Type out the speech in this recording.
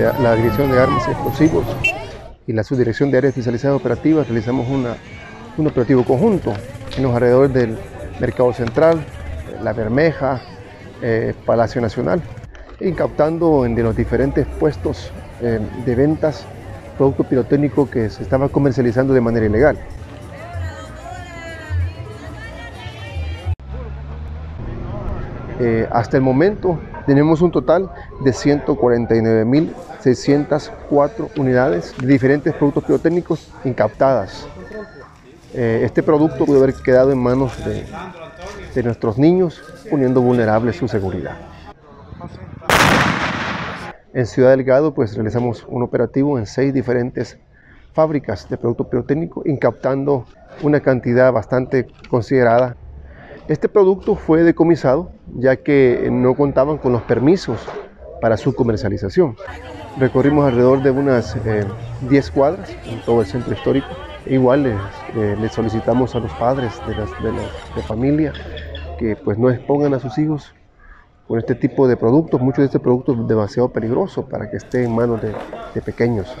la Dirección de Armas y Explosivos y la Subdirección de Áreas Especializadas Operativas realizamos una, un operativo conjunto en los alrededores del Mercado Central, La Bermeja, eh, Palacio Nacional, incautando en de los diferentes puestos eh, de ventas producto pirotécnico que se estaba comercializando de manera ilegal. Eh, hasta el momento tenemos un total de 149.604 unidades de diferentes productos pirotécnicos incautadas. Eh, este producto pudo haber quedado en manos de, nuestros niños, poniendo vulnerable su seguridad. En Ciudad Delgado pues realizamos un operativo en seis diferentes fábricas de producto pirotécnico, incautando una cantidad bastante considerada. Este producto fue decomisado ya que eh, no contaban con los permisos para su comercialización. Recorrimos alrededor de unas eh, 10 cuadras en todo el centro histórico. E igual eh, eh, les, solicitamos a los padres de, las, de, las, de familia que pues no expongan a sus hijos con este tipo de productos. Muchos de estos productos es demasiado peligrosos para que esté en manos de, de pequeños.